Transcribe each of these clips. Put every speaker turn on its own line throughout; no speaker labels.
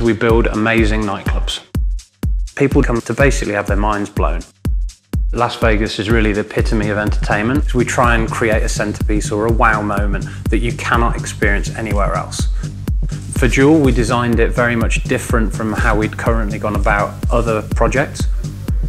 We build amazing nightclubs. People come to basically have their minds blown. Las Vegas is really the epitome of entertainment. We try and create a centerpiece or a wow moment that you cannot experience anywhere else. For Jewel, we designed it very much different from how we'd currently gone about other projects.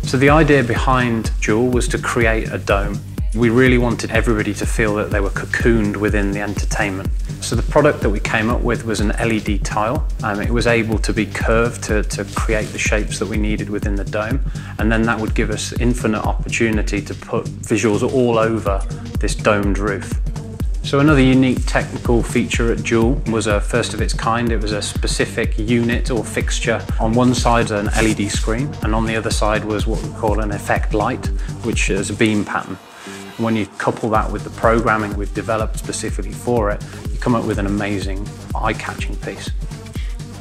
So the idea behind Jewel was to create a dome. We really wanted everybody to feel that they were cocooned within the entertainment. So the product that we came up with was an LED tile. Um, it was able to be curved to, to create the shapes that we needed within the dome. And then that would give us infinite opportunity to put visuals all over this domed roof. So another unique technical feature at Jewel was a first of its kind. It was a specific unit or fixture. On one side an LED screen and on the other side was what we call an effect light, which is a beam pattern. When you couple that with the programming we've developed specifically for it, you come up with an amazing eye-catching piece.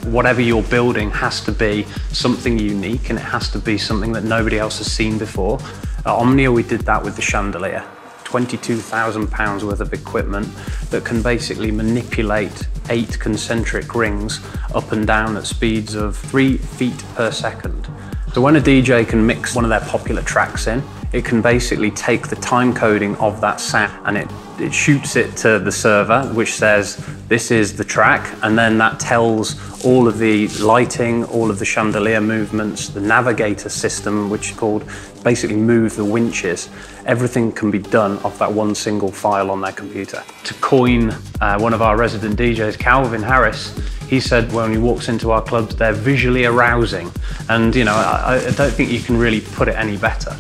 Whatever you're building has to be something unique and it has to be something that nobody else has seen before. At Omnia we did that with the chandelier. £22,000 worth of equipment that can basically manipulate eight concentric rings up and down at speeds of three feet per second. So when a DJ can mix one of their popular tracks in, it can basically take the time coding of that sound and it, it shoots it to the server, which says, this is the track, and then that tells all of the lighting, all of the chandelier movements, the navigator system, which is called basically move the winches. Everything can be done off that one single file on their computer. To coin uh, one of our resident DJs, Calvin Harris, he said when he walks into our clubs, they're visually arousing. And you know, I, I don't think you can really put it any better.